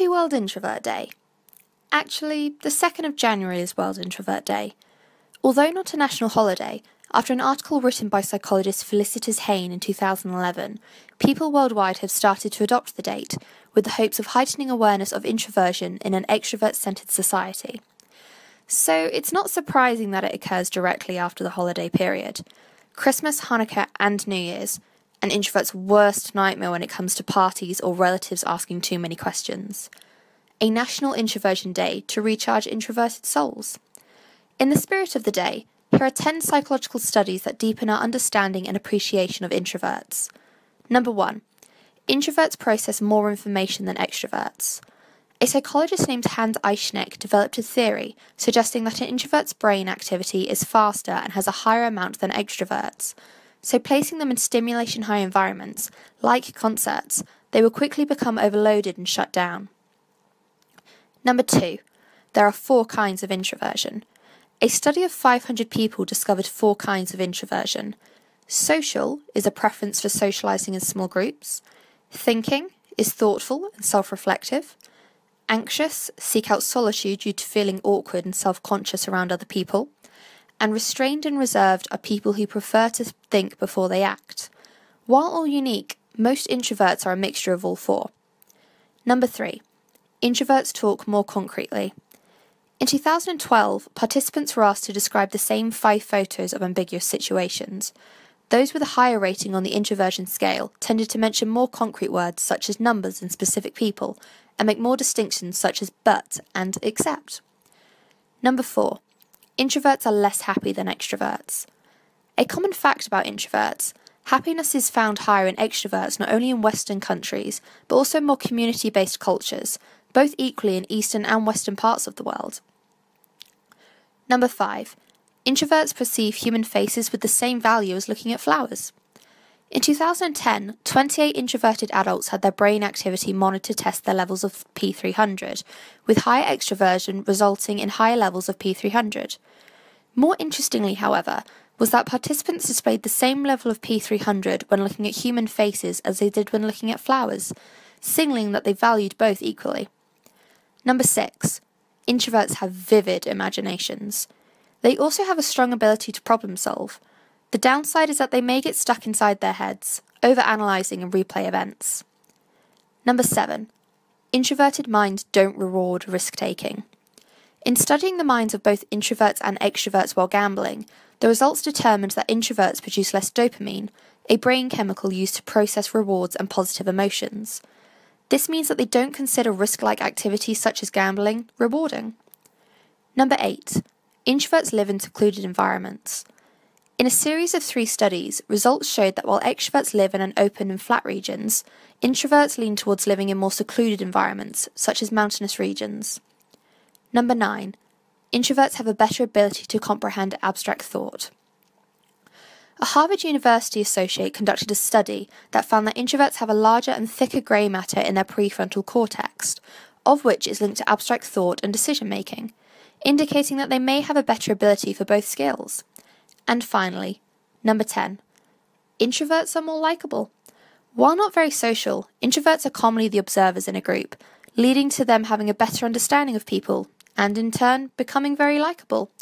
Introvert Day. Actually, the 2nd of January is World Introvert Day. Although not a national holiday, after an article written by psychologist Felicitas Heyne in 2011, people worldwide have started to adopt the date with the hopes of heightening awareness of introversion in an extrovert centered society. So it's not surprising that it occurs directly after the holiday period. Christmas, Hanukkah, and New Year's, an introvert's worst nightmare when it comes to parties or relatives asking too many questions. A National Introversion Day to recharge introverted souls. In the spirit of the day, here are 10 psychological studies that deepen our understanding and appreciation of introverts. Number 1. Introverts process more information than extroverts. A psychologist named Hans Eysenck developed a theory suggesting that an introvert's brain activity is faster and has a higher amount than extroverts. So, placing them in stimulation high environments, like concerts, they will quickly become overloaded and shut down. Number two, there are four kinds of introversion. A study of 500 people discovered four kinds of introversion. Social is a preference for socializing in small groups. Thinking is thoughtful and self reflective. Anxious seek out solitude due to feeling awkward and self conscious around other people. And restrained and reserved are people who prefer to think before they act. While all unique, most introverts are a mixture of all four. Number three, introverts talk more concretely. In 2012, participants were asked to describe the same five photos of ambiguous situations. Those with a higher rating on the introversion scale tended to mention more concrete words such as numbers and specific people, and make more distinctions such as but and except. Number four, introverts are less happy than extroverts. A common fact about introverts happiness is found higher in extroverts not only in Western countries, but also more community based cultures, both equally in Eastern and Western parts of the world. Number five, introverts perceive human faces with the same value as looking at flowers. In 2010, 28 introverted adults had their brain activity monitored to test their levels of P300, with higher extroversion resulting in higher levels of P300. More interestingly, however, was that participants displayed the same level of P300 when looking at human faces as they did when looking at flowers, signaling that they valued both equally. Number 6. Introverts have vivid imaginations. They also have a strong ability to problem solve. The downside is that they may get stuck inside their heads, overanalyzing and replay events. Number seven, introverted minds don't reward risk taking. In studying the minds of both introverts and extroverts while gambling, the results determined that introverts produce less dopamine, a brain chemical used to process rewards and positive emotions. This means that they don't consider risk like activities such as gambling rewarding. Number 8. Introverts live in secluded environments. In a series of three studies, results showed that while extroverts live in an open and flat regions, introverts lean towards living in more secluded environments, such as mountainous regions. Number 9. Introverts have a better ability to comprehend abstract thought. A Harvard University associate conducted a study that found that introverts have a larger and thicker grey matter in their prefrontal cortex, of which is linked to abstract thought and decision making, indicating that they may have a better ability for both skills. And finally, number 10. Introverts are more likable. While not very social, introverts are commonly the observers in a group, leading to them having a better understanding of people and in turn becoming very likable.